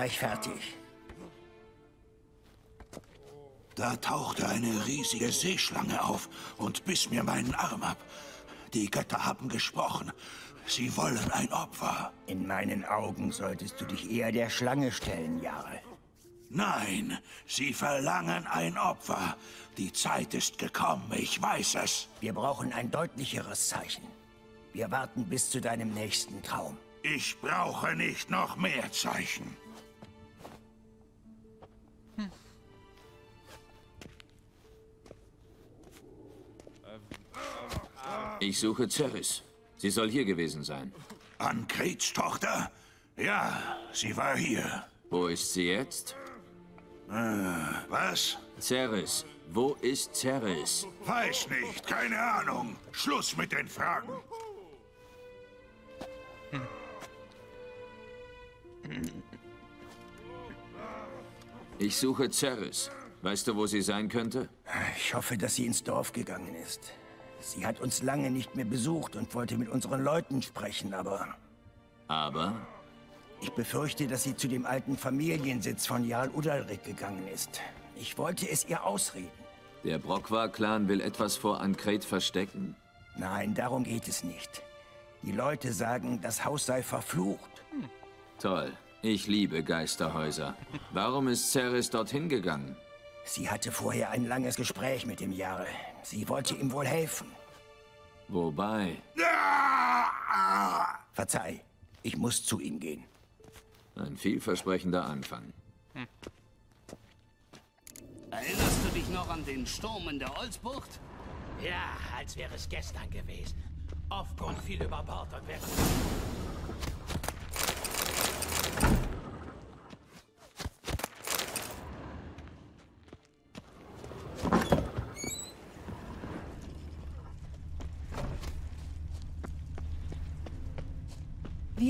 gleich fertig. Da tauchte eine riesige Seeschlange auf und biss mir meinen Arm ab. Die Götter haben gesprochen. Sie wollen ein Opfer. In meinen Augen solltest du dich eher der Schlange stellen, Jarl. Nein, sie verlangen ein Opfer. Die Zeit ist gekommen, ich weiß es. Wir brauchen ein deutlicheres Zeichen. Wir warten bis zu deinem nächsten Traum. Ich brauche nicht noch mehr Zeichen. Ich suche Ceres. Sie soll hier gewesen sein. Ankrets Tochter? Ja, sie war hier. Wo ist sie jetzt? Äh, was? Ceres. Wo ist Ceres? Weiß nicht, keine Ahnung. Schluss mit den Fragen. Ich suche Ceres. Weißt du, wo sie sein könnte? Ich hoffe, dass sie ins Dorf gegangen ist. Sie hat uns lange nicht mehr besucht und wollte mit unseren Leuten sprechen, aber... Aber? Ich befürchte, dass sie zu dem alten Familiensitz von Jarl Udalrik gegangen ist. Ich wollte es ihr ausreden. Der Brockwar-Clan will etwas vor Ankret verstecken? Nein, darum geht es nicht. Die Leute sagen, das Haus sei verflucht. Hm. Toll. Ich liebe Geisterhäuser. Warum ist Ceres dorthin gegangen? Sie hatte vorher ein langes Gespräch mit dem Jarl. Sie wollte ihm wohl helfen. Wobei? Verzeih, ich muss zu ihm gehen. Ein vielversprechender Anfang. Hm. Erinnerst du dich noch an den Sturm in der Olsbucht? Ja, als wäre es gestern gewesen. Aufgrund fiel über Bord und wäre...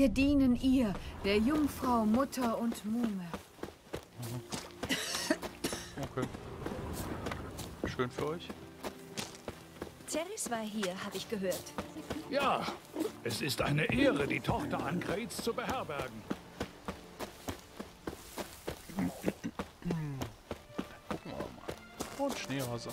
Wir dienen ihr, der Jungfrau, Mutter und Mume. Okay. Schön für euch. Ceres war hier, habe ich gehört. Ja, es ist eine Ehre, die Tochter Ankrets zu beherbergen. Gucken wir mal. Und Schneehase.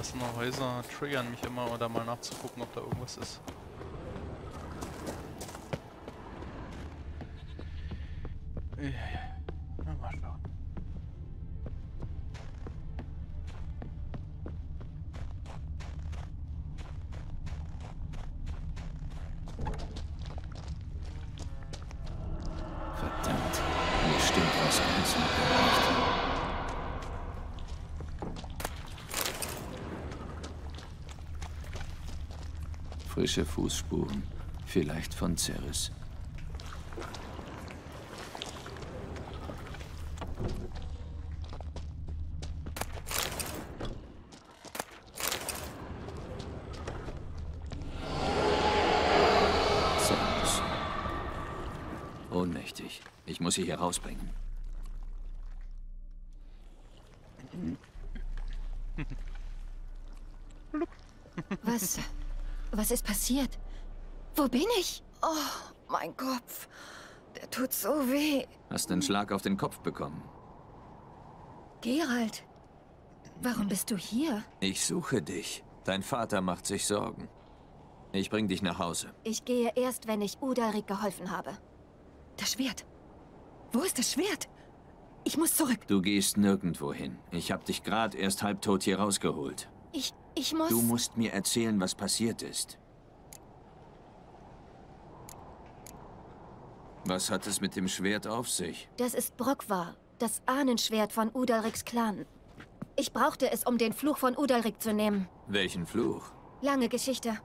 Verlassene Häuser triggern mich immer, oder mal nachzugucken, ob da irgendwas ist. Frische Fußspuren. Vielleicht von Ceres. Ceres. Ohnmächtig. Ich muss sie hier rausbringen. Was? Was ist passiert? Wo bin ich? Oh, mein Kopf. Der tut so weh. Hast einen Schlag auf den Kopf bekommen. Gerald, warum bist du hier? Ich suche dich. Dein Vater macht sich Sorgen. Ich bring dich nach Hause. Ich gehe erst, wenn ich Udarik geholfen habe. Das Schwert. Wo ist das Schwert? Ich muss zurück. Du gehst nirgendwo hin. Ich hab dich gerade erst halbtot hier rausgeholt. Ich ich muss... Du musst mir erzählen, was passiert ist. Was hat es mit dem Schwert auf sich? Das ist Brockwar, das Ahnenschwert von Udalriks Clan. Ich brauchte es, um den Fluch von Udalrik zu nehmen. Welchen Fluch? Lange Geschichte.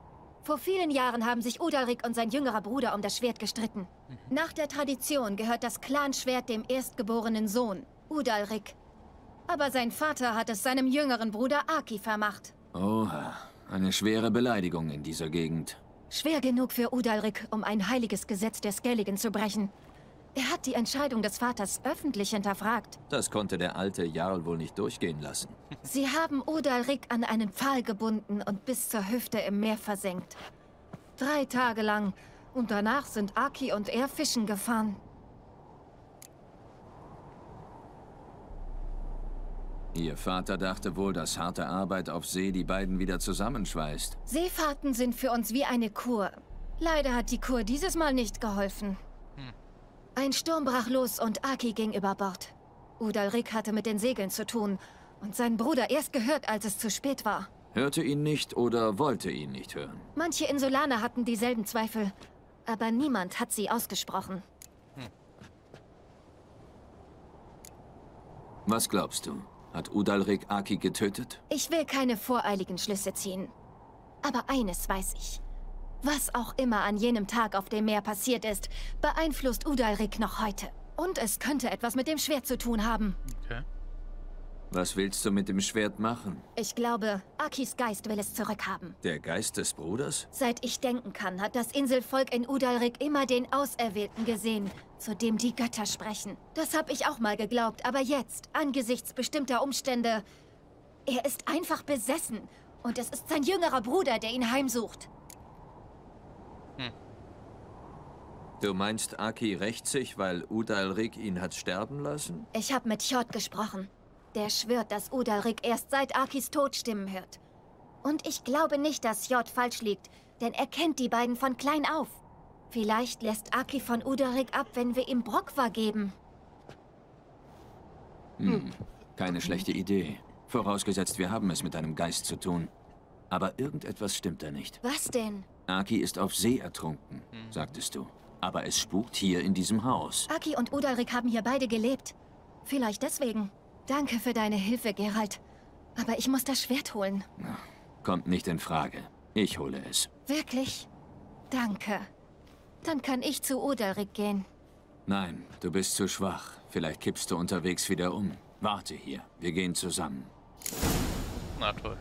Vor vielen Jahren haben sich Udalrik und sein jüngerer Bruder um das Schwert gestritten. Nach der Tradition gehört das Clanschwert dem erstgeborenen Sohn, Udalrik. Aber sein Vater hat es seinem jüngeren Bruder Aki vermacht. Oha, eine schwere Beleidigung in dieser Gegend. Schwer genug für Udalrik, um ein heiliges Gesetz der Skelligen zu brechen. Er hat die Entscheidung des Vaters öffentlich hinterfragt. Das konnte der alte Jarl wohl nicht durchgehen lassen. Sie haben Udalrik an einen Pfahl gebunden und bis zur Hüfte im Meer versenkt. Drei Tage lang. Und danach sind Aki und er fischen gefahren. Ihr Vater dachte wohl, dass harte Arbeit auf See die beiden wieder zusammenschweißt. Seefahrten sind für uns wie eine Kur. Leider hat die Kur dieses Mal nicht geholfen. Ein Sturm brach los und Aki ging über Bord. Udalrik hatte mit den Segeln zu tun und sein Bruder erst gehört, als es zu spät war. Hörte ihn nicht oder wollte ihn nicht hören. Manche Insulaner hatten dieselben Zweifel, aber niemand hat sie ausgesprochen. Was glaubst du? Hat Udalrik Aki getötet? Ich will keine voreiligen Schlüsse ziehen. Aber eines weiß ich. Was auch immer an jenem Tag auf dem Meer passiert ist, beeinflusst Udalrik noch heute. Und es könnte etwas mit dem Schwert zu tun haben. Was willst du mit dem Schwert machen? Ich glaube, Akis Geist will es zurückhaben. Der Geist des Bruders? Seit ich denken kann, hat das Inselvolk in Udalrik immer den Auserwählten gesehen, zu dem die Götter sprechen. Das habe ich auch mal geglaubt, aber jetzt, angesichts bestimmter Umstände, er ist einfach besessen. Und es ist sein jüngerer Bruder, der ihn heimsucht. Du meinst, Aki rächt sich, weil Udalrik ihn hat sterben lassen? Ich habe mit Hjord gesprochen. Der schwört, dass Udalrik erst seit Akis Tod stimmen hört. Und ich glaube nicht, dass Hjord falsch liegt, denn er kennt die beiden von klein auf. Vielleicht lässt Aki von Udalrik ab, wenn wir ihm Brokwa geben. Hm. Keine schlechte Idee. Vorausgesetzt, wir haben es mit einem Geist zu tun. Aber irgendetwas stimmt da nicht. Was denn? Aki ist auf See ertrunken, sagtest du. Aber es spukt hier in diesem Haus. Aki und Udalrik haben hier beide gelebt. Vielleicht deswegen. Danke für deine Hilfe, Geralt. Aber ich muss das Schwert holen. Kommt nicht in Frage. Ich hole es. Wirklich? Danke. Dann kann ich zu Udalrik gehen. Nein, du bist zu schwach. Vielleicht kippst du unterwegs wieder um. Warte hier. Wir gehen zusammen. Na toll.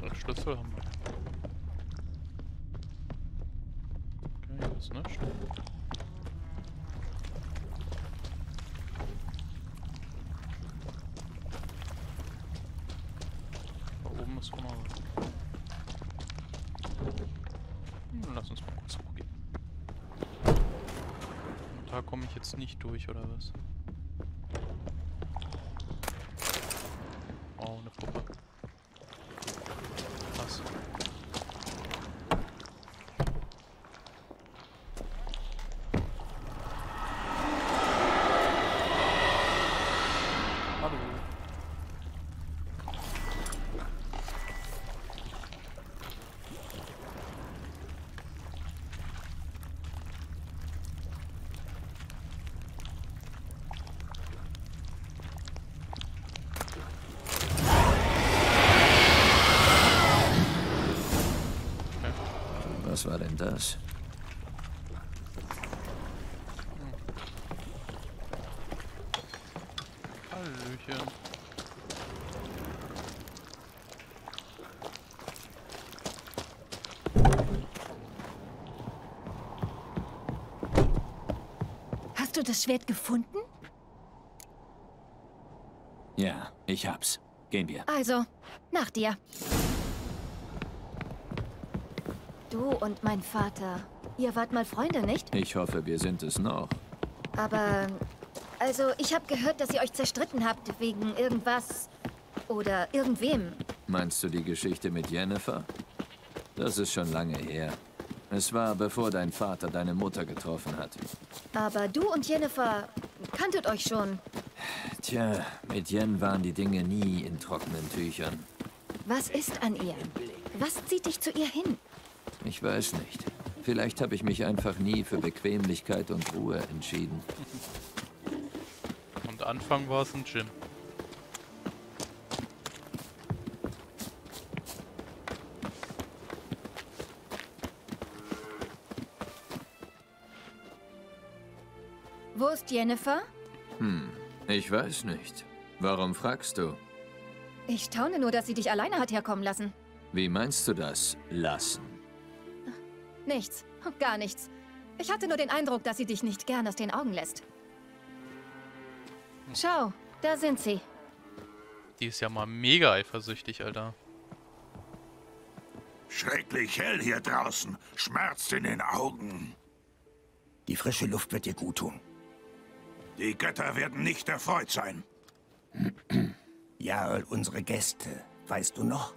Und Schlüssel haben wir. Okay, hier ist nichts. Auch noch was. Hm, Lass uns mal kurz hochgehen. Und da komme ich jetzt nicht durch, oder was? Oh, eine Puppe. Krass. Hallo. Was war denn das? Hallöchen. Hast du das Schwert gefunden? Ja, ich hab's. Gehen wir. Also, nach dir. Du und mein Vater, ihr wart mal Freunde, nicht? Ich hoffe, wir sind es noch. Aber, also, ich habe gehört, dass ihr euch zerstritten habt wegen irgendwas oder irgendwem. Meinst du die Geschichte mit Jennifer? Das ist schon lange her. Es war, bevor dein Vater deine Mutter getroffen hat. Aber du und Jennifer kanntet euch schon. Tja, mit Jen waren die Dinge nie in trockenen Tüchern. Was ist an ihr? Was zieht dich zu ihr hin? Ich weiß nicht. Vielleicht habe ich mich einfach nie für Bequemlichkeit und Ruhe entschieden. Und Anfang war es ein Gin. Wo ist Jennifer? Ich weiß nicht. Warum fragst du? Ich staune nur, dass sie dich alleine hat herkommen lassen. Wie meinst du das, lassen? Nichts. Gar nichts. Ich hatte nur den Eindruck, dass sie dich nicht gern aus den Augen lässt. Schau, da sind sie. Die ist ja mal mega eifersüchtig, Alter. Schrecklich hell hier draußen. Schmerzt in den Augen. Die frische Luft wird dir gut tun. Die Götter werden nicht erfreut sein. Jarl, unsere Gäste. Weißt du noch?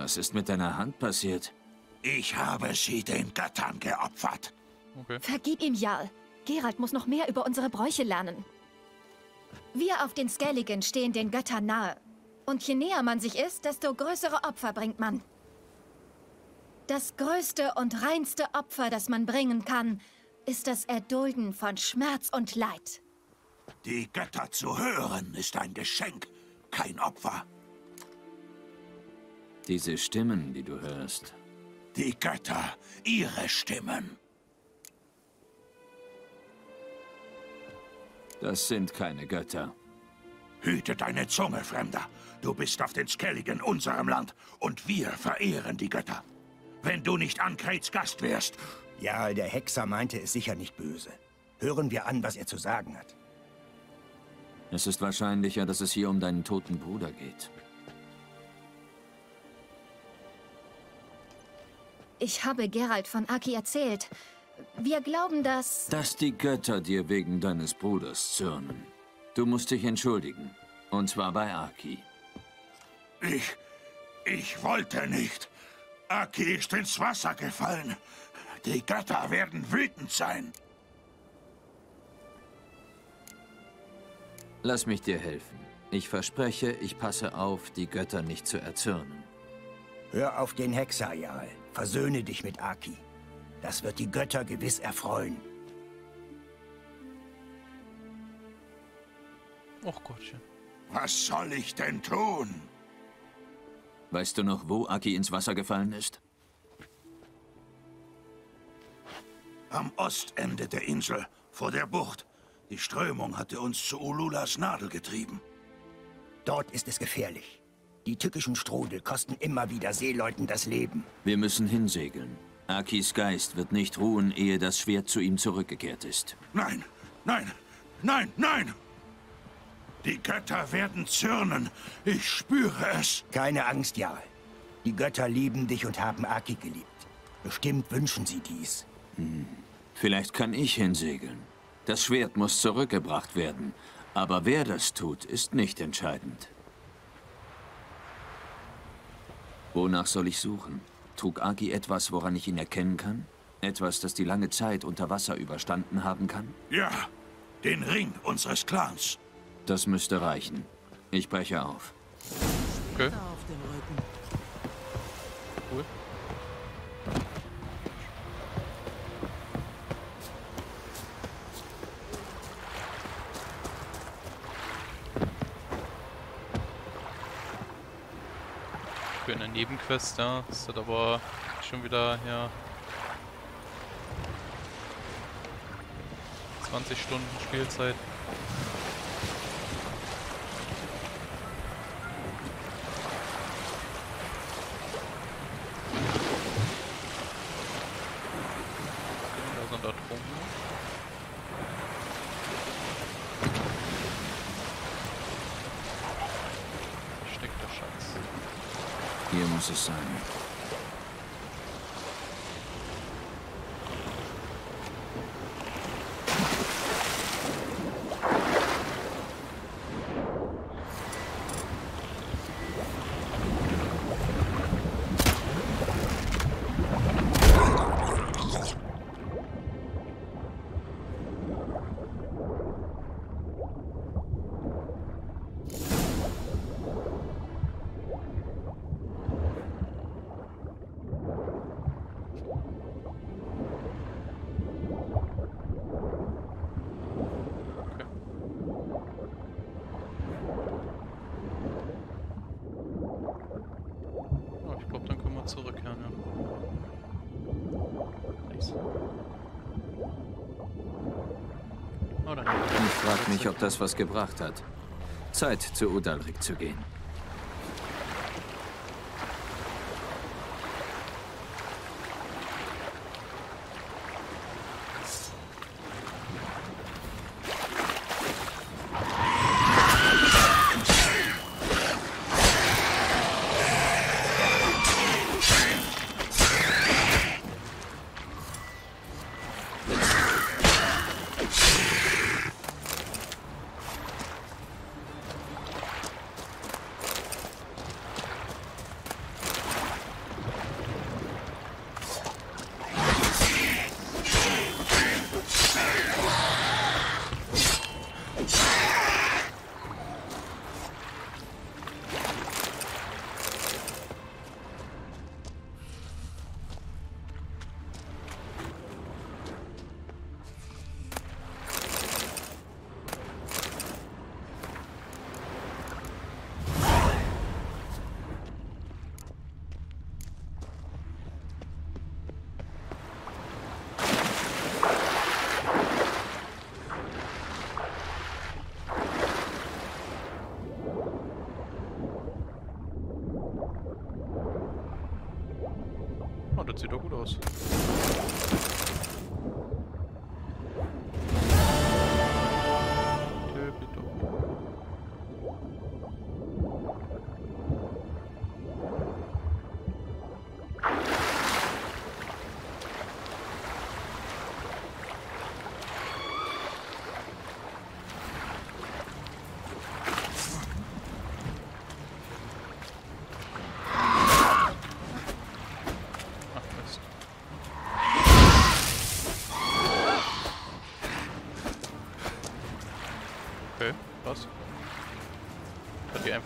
Was ist mit deiner Hand passiert? Ich habe sie den Göttern geopfert. Okay. Vergib ihm, Jarl. Geralt muss noch mehr über unsere Bräuche lernen. Wir auf den Skelligen stehen den Göttern nahe. Und je näher man sich ist, desto größere Opfer bringt man. Das größte und reinste Opfer, das man bringen kann, ist das Erdulden von Schmerz und Leid. Die Götter zu hören ist ein Geschenk, kein Opfer. Diese Stimmen, die du hörst. Die Götter, ihre Stimmen. Das sind keine Götter. Hüte deine Zunge, Fremder. Du bist auf den Skelligen, unserem Land, und wir verehren die Götter. Wenn du nicht Ankrets Gast wärst, Jarl, der Hexer meinte es sicher nicht böse. Hören wir an, was er zu sagen hat. Es ist wahrscheinlicher, dass es hier um deinen toten Bruder geht. Ich habe Geralt von Aki erzählt. Wir glauben, dass... Dass die Götter dir wegen deines Bruders zürnen. Du musst dich entschuldigen. Und zwar bei Aki. ich. Ich wollte nicht. Aki ist ins Wasser gefallen. Die Götter werden wütend sein. Lass mich dir helfen. Ich verspreche, ich passe auf, die Götter nicht zu erzürnen. Hör auf den Hexer, Jarl. Versöhne dich mit Aki. Das wird die Götter gewiss erfreuen. Och Gottchen. Was soll ich denn tun? Weißt du noch, wo Aki ins Wasser gefallen ist? Am Ostende der Insel, vor der Bucht. Die Strömung hatte uns zu Ululas Nadel getrieben. Dort ist es gefährlich. Die tückischen Strudel kosten immer wieder Seeleuten das Leben. Wir müssen hinsegeln. Akis Geist wird nicht ruhen, ehe das Schwert zu ihm zurückgekehrt ist. Nein, nein, nein, nein! Die Götter werden zürnen. Ich spüre es. Keine Angst, Jarl. Die Götter lieben dich und haben Aki geliebt. Bestimmt wünschen sie dies. Vielleicht kann ich hinsegeln. Das Schwert muss zurückgebracht werden. Aber wer das tut, ist nicht entscheidend. Wonach soll ich suchen? Trug Aki etwas, woran ich ihn erkennen kann? Etwas, das die lange Zeit unter Wasser überstanden haben kann? Ja, den Ring unseres Clans. Das müsste reichen. Ich breche auf. Okay. Nebenquest, ja. Das hat aber schon wieder, ja. 20 Stunden Spielzeit. Da sind da Trunken. Versteckter Schatz. Hier nicht, ob das was gebracht hat. Zeit, zu Udalrik zu gehen.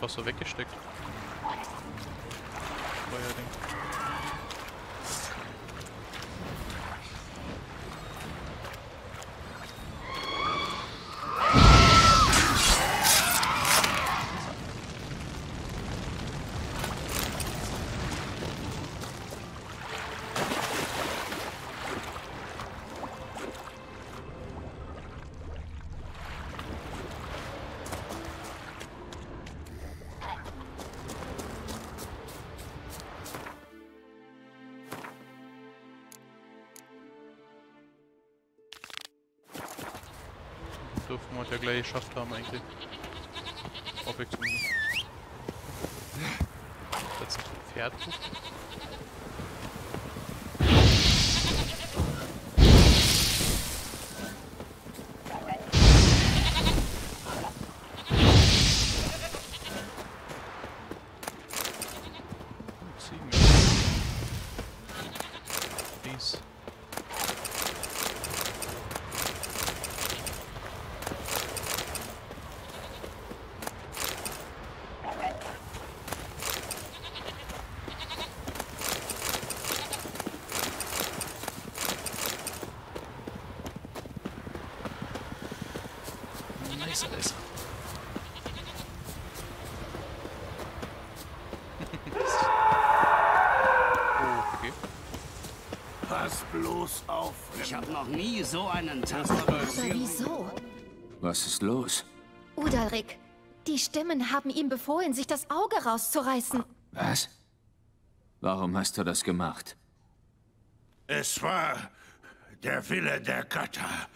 Einfach so weggesteckt. Ja gleich geschafft haben eigentlich. Ich zumindest. Ein Pferd. Dies. Nice, nice. oh, okay. Pass bloß auf. Ich habe noch nie so einen Tag Aber wieso? Was ist los? Udalrik, die Stimmen haben ihm befohlen, sich das Auge rauszureißen. Was? Warum hast du das gemacht? Es war der Wille der Götter.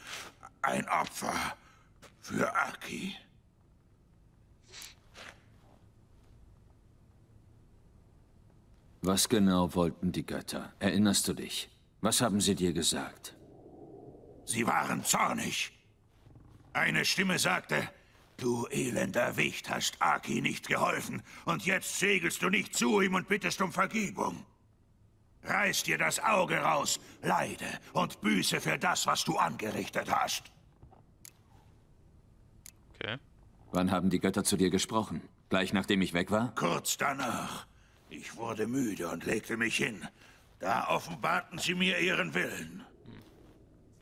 Ein Opfer für Aki. Was genau wollten die Götter? Erinnerst du dich? Was haben sie dir gesagt? Sie waren zornig. Eine Stimme sagte, du elender Wicht hast Aki nicht geholfen und jetzt segelst du nicht zu ihm und bittest um Vergebung. Reiß dir das Auge raus, leide und büße für das, was du angerichtet hast. Okay. Wann haben die Götter zu dir gesprochen? Gleich nachdem ich weg war? Kurz danach. Ich wurde müde und legte mich hin. Da offenbarten sie mir ihren Willen.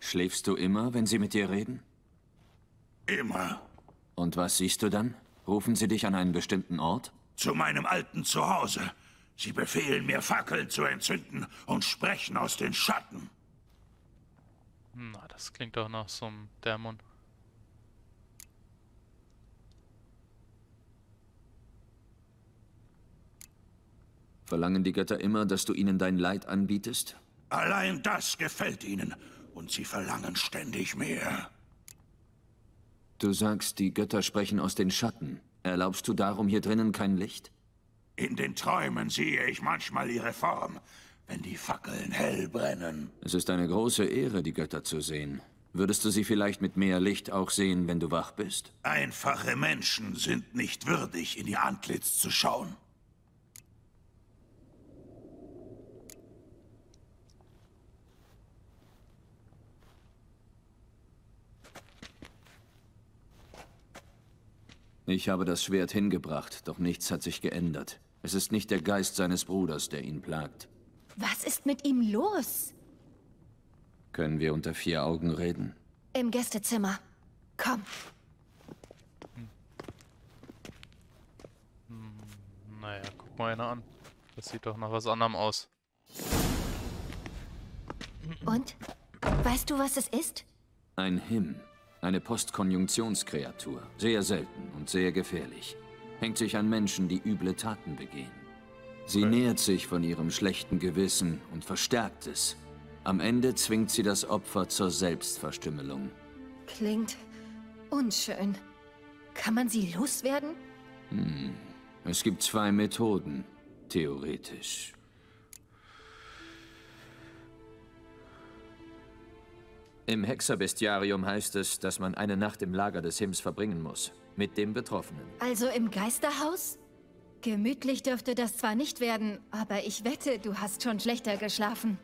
Schläfst du immer, wenn sie mit dir reden? Immer. Und was siehst du dann? Rufen sie dich an einen bestimmten Ort? Zu meinem alten Zuhause. Sie befehlen mir, Fackeln zu entzünden und sprechen aus den Schatten. Na, das klingt doch nach so einem Dämon. Verlangen die Götter immer, dass du ihnen dein Leid anbietest? Allein das gefällt ihnen. Und sie verlangen ständig mehr. Du sagst, die Götter sprechen aus den Schatten. Erlaubst du darum hier drinnen kein Licht? In den Träumen sehe ich manchmal ihre Form, wenn die Fackeln hell brennen. Es ist eine große Ehre, die Götter zu sehen. Würdest du sie vielleicht mit mehr Licht auch sehen, wenn du wach bist? Einfache Menschen sind nicht würdig, in ihr Antlitz zu schauen. Ich habe das Schwert hingebracht, doch nichts hat sich geändert. Es ist nicht der Geist seines Bruders, der ihn plagt. Was ist mit ihm los? Können wir unter vier Augen reden? Im Gästezimmer. Komm. Naja, guck mal einer an. Das sieht doch nach was anderem aus. Und? Weißt du, was es ist? Ein Him. Eine Postkonjunktionskreatur. Sehr selten und sehr gefährlich. Hängt sich an Menschen, die üble Taten begehen. Sie Okay. nährt sich von ihrem schlechten Gewissen und verstärkt es. Am Ende zwingt sie das Opfer zur Selbstverstümmelung. Klingt unschön. Kann man sie loswerden? Es gibt zwei Methoden, theoretisch. Im Hexerbestiarium heißt es, dass man eine Nacht im Lager des Hims verbringen muss. Mit dem Betroffenen. Also im Geisterhaus? Gemütlich dürfte das zwar nicht werden, aber ich wette, du hast schon schlechter geschlafen.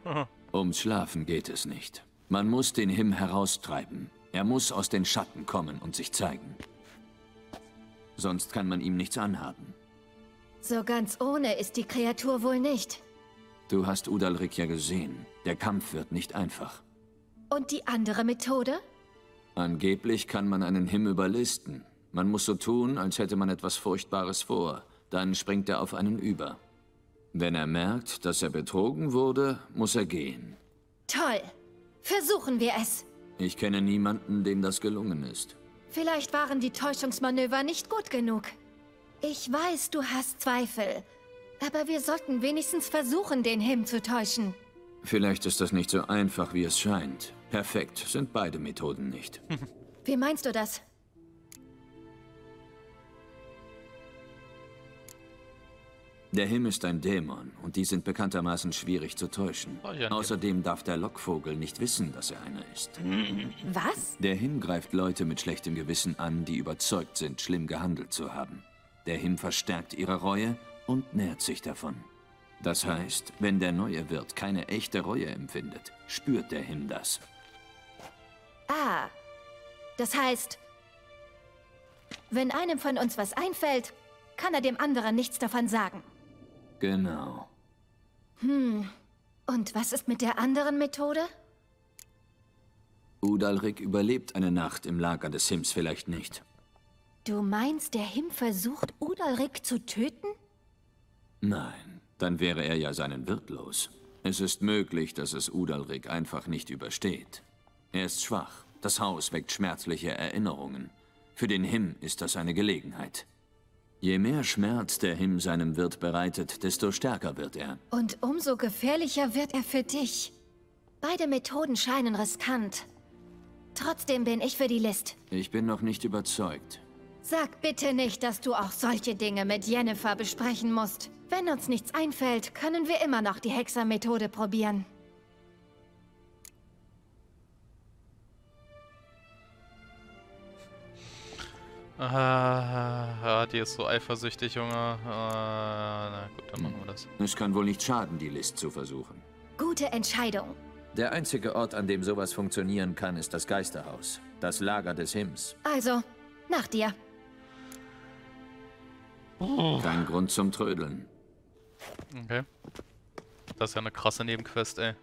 Ums Schlafen geht es nicht. Man muss den Him heraustreiben. Er muss aus den Schatten kommen und sich zeigen. Sonst kann man ihm nichts anhaben. So ganz ohne ist die Kreatur wohl nicht. Du hast Udalrik ja gesehen. Der Kampf wird nicht einfach. Und die andere Methode? Angeblich kann man einen Him überlisten. Man muss so tun, als hätte man etwas Furchtbares vor. Dann springt er auf einen über. Wenn er merkt, dass er betrogen wurde, muss er gehen. Toll. Versuchen wir es. Ich kenne niemanden, dem das gelungen ist. Vielleicht waren die Täuschungsmanöver nicht gut genug. Ich weiß, du hast Zweifel. Aber wir sollten wenigstens versuchen, den Him zu täuschen. Vielleicht ist das nicht so einfach, wie es scheint. Perfekt sind beide Methoden nicht. Wie meinst du das? Der Him ist ein Dämon und die sind bekanntermaßen schwierig zu täuschen. Ja, nee. Außerdem darf der Lockvogel nicht wissen, dass er einer ist. Was? Der Him greift Leute mit schlechtem Gewissen an, die überzeugt sind, schlimm gehandelt zu haben. Der Him verstärkt ihre Reue und nährt sich davon. Das heißt, wenn der neue Wirt keine echte Reue empfindet, spürt der Him das. Ah. Das heißt, wenn einem von uns was einfällt, kann er dem anderen nichts davon sagen. Genau. Und was ist mit der anderen Methode? Udalrik überlebt eine Nacht im Lager des Hims vielleicht nicht. Du meinst, der Him versucht, Udalrik zu töten? Nein, dann wäre er ja seinen Wirt los. Es ist möglich, dass es Udalrik einfach nicht übersteht. Er ist schwach. Das Haus weckt schmerzliche Erinnerungen. Für den Him ist das eine Gelegenheit. Je mehr Schmerz der Him seinem Wirt bereitet, desto stärker wird er. Und umso gefährlicher wird er für dich. Beide Methoden scheinen riskant. Trotzdem bin ich für die List. Ich bin noch nicht überzeugt. Sag bitte nicht, dass du auch solche Dinge mit Jennifer besprechen musst. Wenn uns nichts einfällt, können wir immer noch die Hexer-Methode probieren. Ah, ja, die ist so eifersüchtig, Junge. Ah, na gut, dann machen wir das. Es kann wohl nicht schaden, die List zu versuchen. Gute Entscheidung. Der einzige Ort, an dem sowas funktionieren kann, ist das Geisterhaus. Das Lager des Hims. Also, nach dir. Kein Grund zum Trödeln. Okay. Das ist ja eine krasse Nebenquest, ey.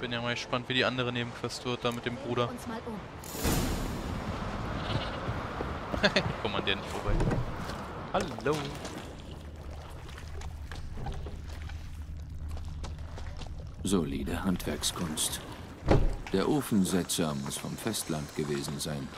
Bin ja mal gespannt, wie die andere Nebenquest wird, da mit dem Bruder. Uns mal um. An der nicht vorbei. Hallo. Solide Handwerkskunst. Der Ofensetzer muss vom Festland gewesen sein.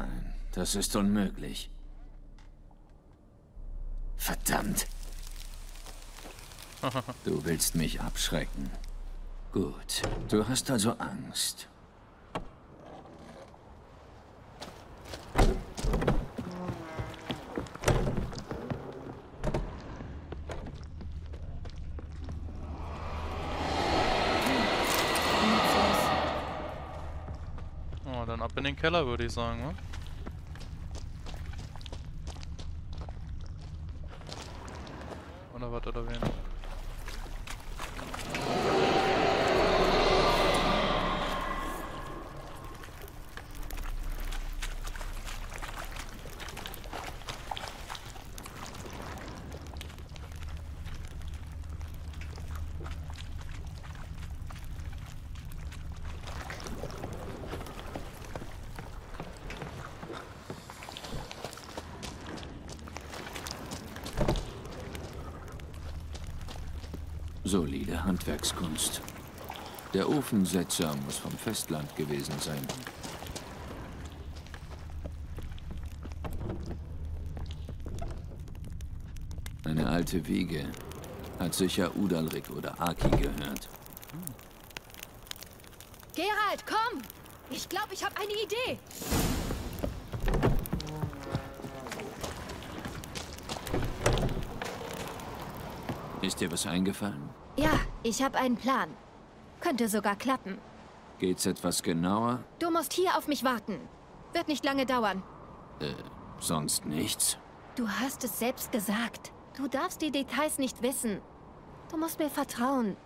Nein, das ist unmöglich. Verdammt. Du willst mich abschrecken. Gut, du hast also Angst. Oh, dann ab in den Keller, würde ich sagen, ne? Oder was, oder wen? Solide Handwerkskunst. Der Ofensetzer muss vom Festland gewesen sein. Eine alte Wiege. Hat sicher Udalrik oder Aki gehört. Gerald, komm! Ich glaube, ich habe eine Idee. Ist dir was eingefallen? Ja, ich habe einen Plan. Könnte sogar klappen. Geht's etwas genauer? Du musst hier auf mich warten. Wird nicht lange dauern. Äh, sonst nichts? Du hast es selbst gesagt. Du darfst die Details nicht wissen. Du musst mir vertrauen.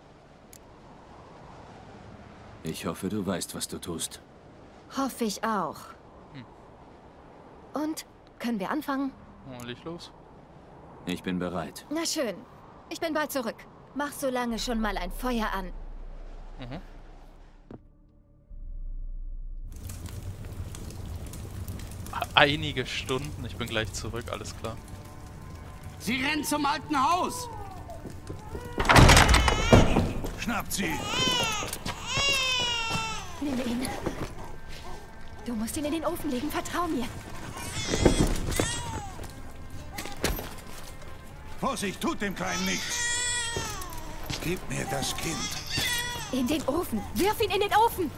Ich hoffe, du weißt, was du tust. Hoffe ich auch. Und? Können wir anfangen? Oh, leg los. Ich bin bereit. Na schön. Ich bin bald zurück. Mach so lange schon mal ein Feuer an. Einige Stunden. Ich bin gleich zurück, alles klar. Sie rennt zum alten Haus. Schnappt sie! Nimm ihn. Du musst ihn in den Ofen legen, vertrau mir. Vorsicht, tut dem Kleinen nichts! Gib mir das Kind. In den Ofen. Wirf ihn in den Ofen.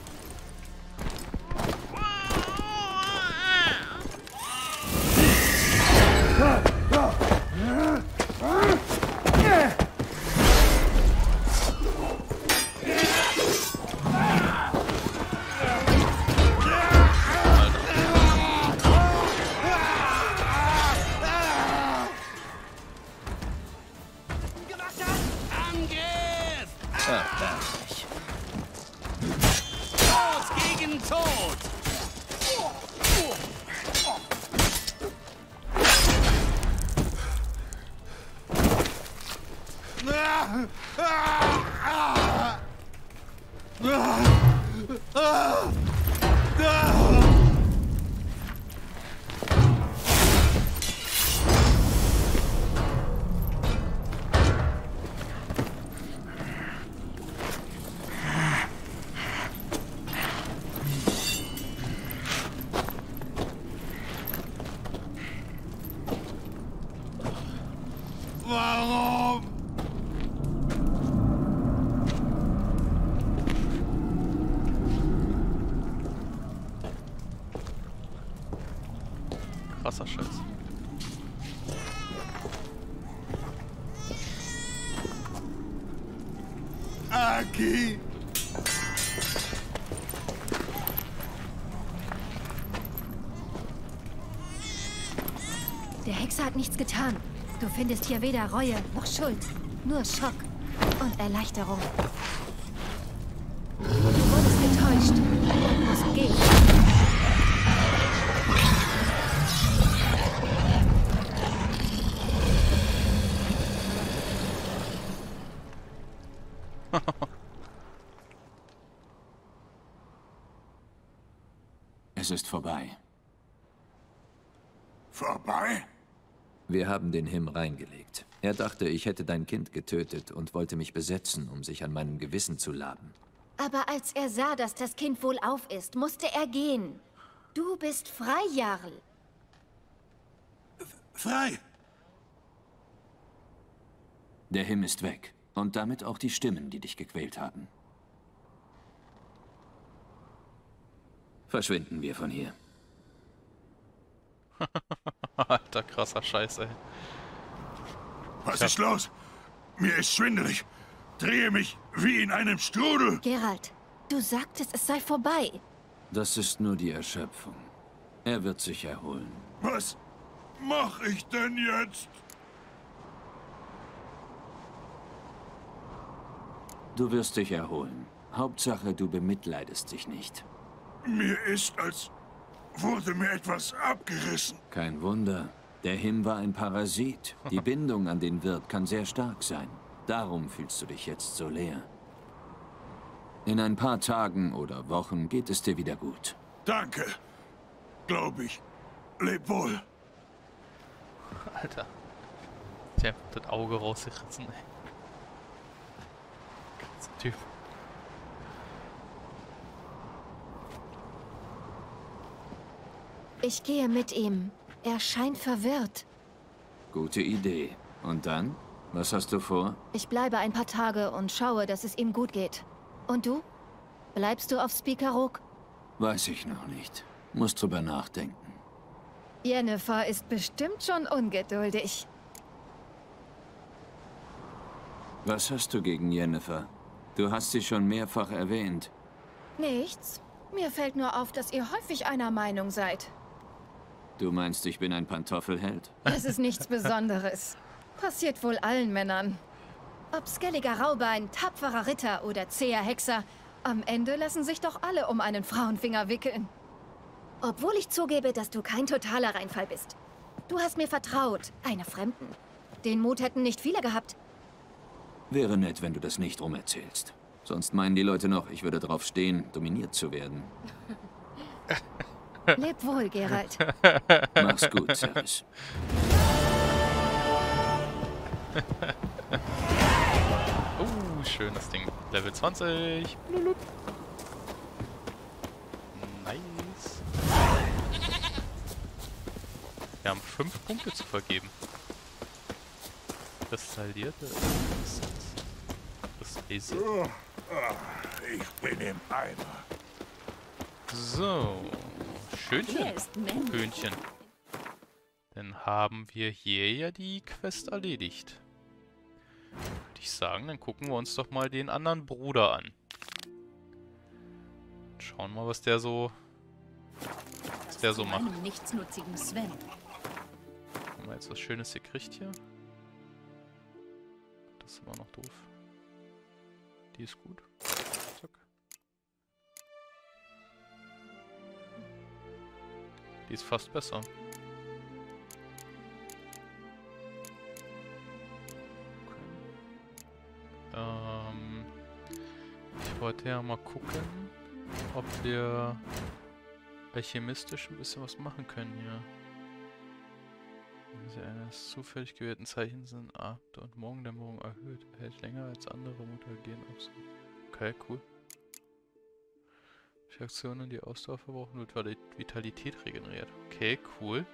Nichts getan. Du findest hier weder Reue noch Schuld. Nur Schock und Erleichterung. Du wurdest getäuscht und musst gehen. Es ist vorbei. Vorbei? Wir haben den Him reingelegt. Er dachte, ich hätte dein Kind getötet und wollte mich besetzen, um sich an meinem Gewissen zu laben. Aber als er sah, dass das Kind wohlauf ist, musste er gehen. Du bist frei, Jarl. Frei! Der Himm ist weg. Und damit auch die Stimmen, die dich gequält haben. Verschwinden wir von hier. Alter, krasser Scheiß, ey. Was ist los? Mir ist schwindelig. Drehe mich wie in einem Strudel. Gerald, du sagtest, es sei vorbei. Das ist nur die Erschöpfung. Er wird sich erholen. Was mach ich denn jetzt? Du wirst dich erholen. Hauptsache, du bemitleidest dich nicht. Mir ist, als wurde mir etwas abgerissen. Kein Wunder. Der Him war ein Parasit. Die Bindung an den Wirt kann sehr stark sein. Darum fühlst du dich jetzt so leer. In ein paar Tagen oder Wochen geht es dir wieder gut. Danke. Glaub ich. Leb wohl. Alter. Der hat das Auge rausgerissen, ey. Krasser Typ. Ich gehe mit ihm. Er scheint verwirrt. Gute Idee. Und dann? Was hast du vor? Ich bleibe ein paar Tage und schaue, dass es ihm gut geht. Und du? Bleibst du auf Spikarok? Weiß ich noch nicht. Muss drüber nachdenken. Jennifer ist bestimmt schon ungeduldig. Was hast du gegen Jennifer? Du hast sie schon mehrfach erwähnt. Nichts. Mir fällt nur auf, dass ihr häufig einer Meinung seid. Du meinst, ich bin ein Pantoffelheld? Das ist nichts Besonderes. Passiert wohl allen Männern. Ob skelliger Raubein, tapferer Ritter oder zäher Hexer, am Ende lassen sich doch alle um einen Frauenfinger wickeln. Obwohl ich zugebe, dass du kein totaler Reinfall bist. Du hast mir vertraut, eine Fremden. Den Mut hätten nicht viele gehabt. Wäre nett, wenn du das nicht rumerzählst. Sonst meinen die Leute noch, ich würde drauf stehen, dominiert zu werden. Leb wohl, Gerald. Mach's gut, Ceres. Uh, schönes Ding. Level 20. Blub. Nice. Wir haben fünf Punkte zu vergeben. Kristallierte Essenz. Kristallise. Ich bin im Eimer. So. Schönchen. Hühnchen. Dann haben wir hier ja die Quest erledigt. Würde ich sagen, dann gucken wir uns doch mal den anderen Bruder an. Schauen mal, was der so... Was der so macht. Haben wir jetzt was Schönes gekriegt hier? Das ist immer noch doof. Die ist gut. Die ist fast besser. Ähm, ich wollte ja mal gucken, ob wir alchemistisch ein bisschen was machen können hier. Diese eines zufällig gewählten Zeichen sind Abend und Morgendämmerung erhöht. Hält länger als andere Mutagenen absolut. Okay, cool. Für Aktionen, die Ausdauer verbrauchen, wird Vitalität regeneriert. Okay, cool.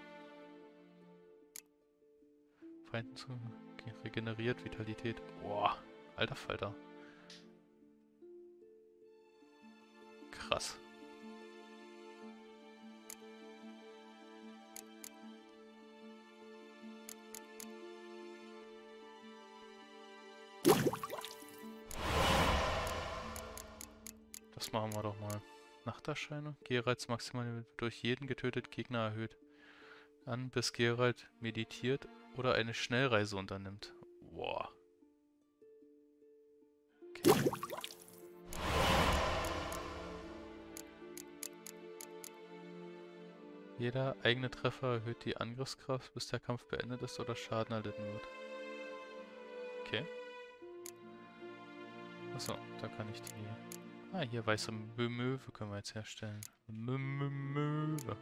Feinden zu ge- regeneriert Vitalität. Boah, alter Falter. Krass. Das machen wir doch mal. Nachterscheinung. Geralds maximal wird durch jeden getöteten Gegner erhöht. An bis Gerald meditiert oder eine Schnellreise unternimmt. Boah. Okay. Jeder eigene Treffer erhöht die Angriffskraft, bis der Kampf beendet ist oder Schaden erlitten wird. Okay. Achso, da kann ich die... Ah, hier weiße Mö- Möwe können wir jetzt herstellen. Mö- Mö- Möwe.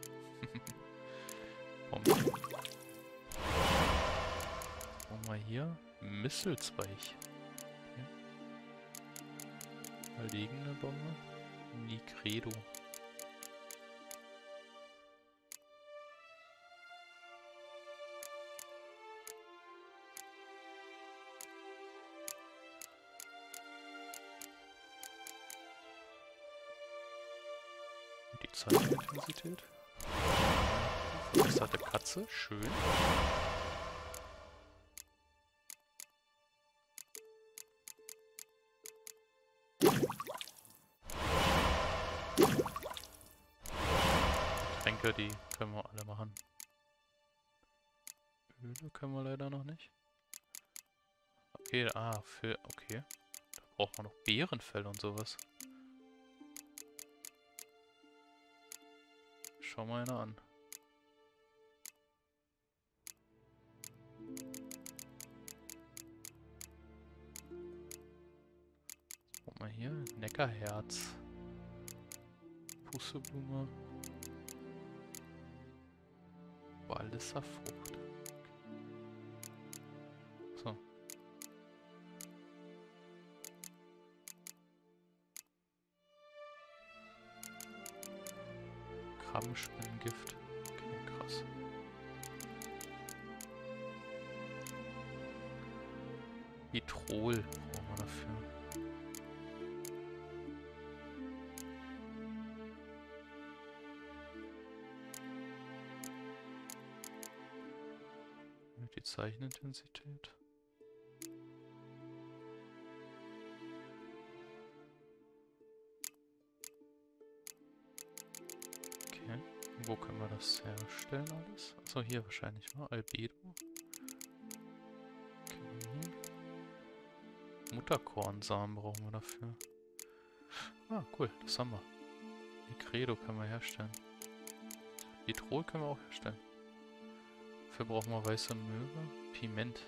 Machen wir hier Misselzweig. Okay. Verlegene Bombe. Nigredo. Die Zeichenintensität. Verbesserte Katze, schön. Tränke, die können wir alle machen. Öle können wir leider noch nicht. Okay, ah, für, okay. Da braucht man noch Bärenfell und sowas. Mal einer an. Guck mal hier, Neckarherz. Pusteblume. Walliser Frucht. Krabbenspinnengift. Okay, krass. Vitrol brauchen wir dafür. Die Zeichenintensität. Das herstellen alles? Achso, hier wahrscheinlich, ne? Albedo. Okay. Mutterkornsamen brauchen wir dafür. Ah, cool, das haben wir. Credo können wir herstellen. Vitrol können wir auch herstellen. Dafür brauchen wir weiße Möhre. Piment.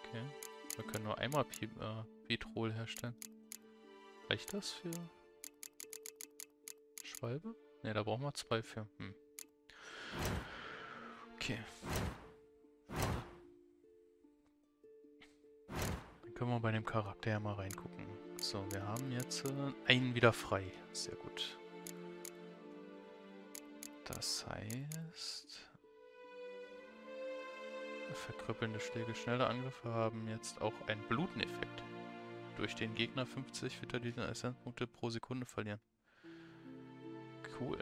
Okay. Wir können nur einmal Pi äh, Vitrol herstellen. Reicht das für Schwalbe? Ne, da brauchen wir zwei für. Hm. Okay. Dann können wir bei dem Charakter ja mal reingucken. So, wir haben jetzt äh, einen wieder frei. Sehr gut. Das heißt... Verkrüppelnde Schläge, schnelle Angriffe haben jetzt auch einen Bluteneffekt. Durch den Gegner 50 Vitalität Essenzpunkte pro Sekunde verlieren. Cool.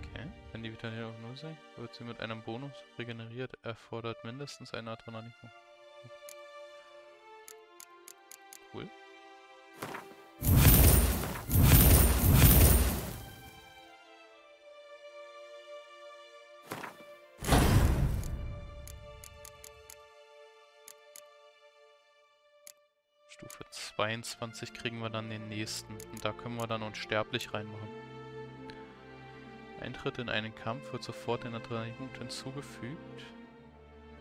Okay, wenn die Vitalität auf 0 sein, wird sie mit einem Bonus regeneriert, erfordert mindestens eine Adrenalin. 22 kriegen wir dann den nächsten. Und da können wir dann unsterblich reinmachen. Eintritt in einen Kampf wird sofort in Adrenalinpunkt hinzugefügt.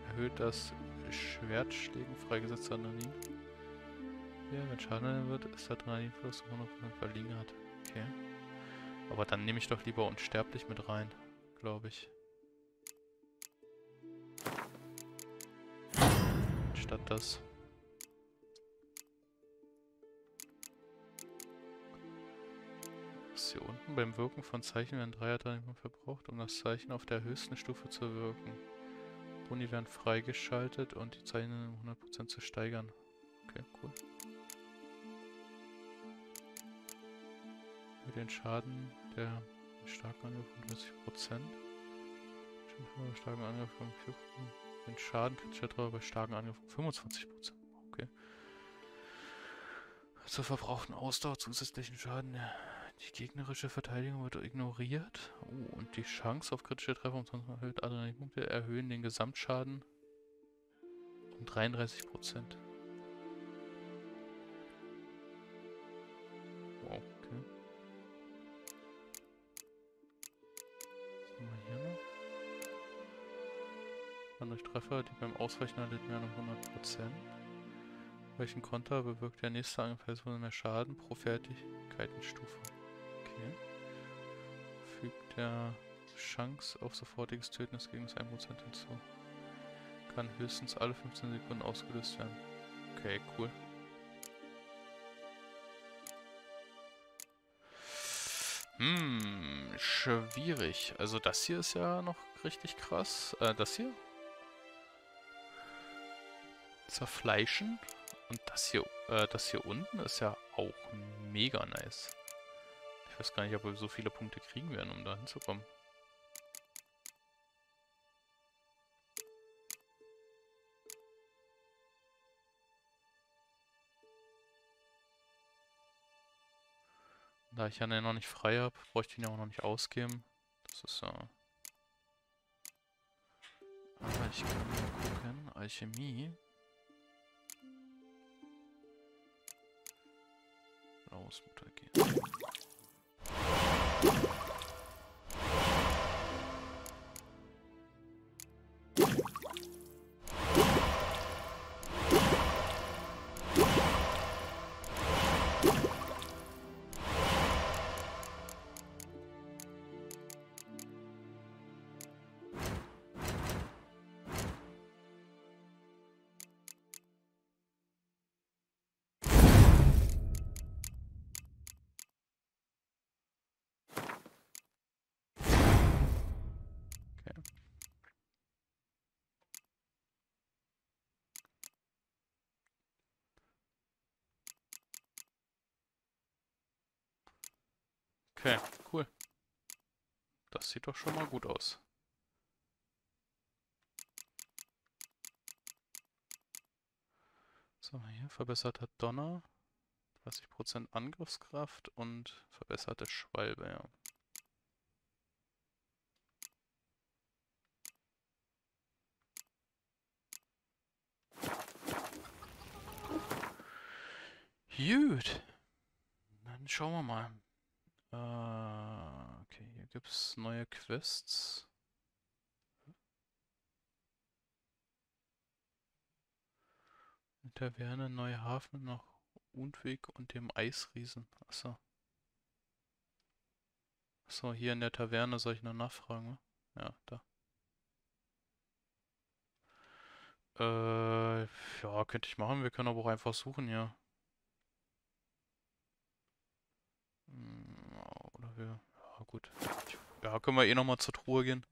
Erhöht das Schwertschlägen freigesetzte Adrenalin. Ja, wenn Schaden wird, ist der Adrenalinfluss 100% verringert. Okay. Aber dann nehme ich doch lieber unsterblich mit rein, glaube ich. Statt das. Unten? Beim Wirken von Zeichen werden drei Adrenalin verbraucht, um das Zeichen auf der höchsten Stufe zu wirken. Boni werden freigeschaltet und die Zeichen um 100% zu steigern. Okay, cool. Für den Schaden der starken Angriff von 30%. Starken Angriff von 4%. Den Schaden kritischer Treffer bei starken Angriff von 25%. Okay. Zur verbrauchten Ausdauer zusätzlichen Schaden. Die gegnerische Verteidigung wird ignoriert. Oh, und die Chance auf kritische Treffer um 20 erhöht Adrenalinpunkte erhöhen den Gesamtschaden um 33%. Wow, okay. Was haben wir hier noch? Dann durch Treffer, die beim Ausweichen erlitten werden um 100%. Welchen Konter bewirkt der nächste Angriff mehr Schaden pro Fertigkeitenstufe? Okay. der Chance auf sofortiges Töten des Gegners 1% hinzu. Kann höchstens alle 15 Sekunden ausgelöst werden. Okay, cool. Hm, schwierig. Also das hier ist ja noch richtig krass. Äh, das hier? Zerfleischen. Und das hier, äh, das hier unten ist ja auch mega nice. Ich weiß gar nicht, ob wir so viele Punkte kriegen werden, um da hinzukommen. Da ich ja noch nicht frei habe, bräuchte ich ihn ja auch noch nicht ausgeben. Das ist ja... Aber ich kann mal gucken. Alchemie. Großmutter gehen. Thank you Okay, cool. Das sieht doch schon mal gut aus. So, hier verbesserter Donner, 30% Angriffskraft und verbesserte Schwalbe, ja. Gut. Dann schauen wir mal. Uh, okay, hier gibt es neue Quests. Taverne, Neuhafen nach Unweg und dem Eisriesen. Achso. Achso, hier in der Taverne soll ich noch nachfragen, ne? Ja, da. Äh, ja, könnte ich machen. Wir können aber auch einfach suchen, ja. Hm wir. Ja, gut. Ja, können wir eh nochmal zur Truhe gehen.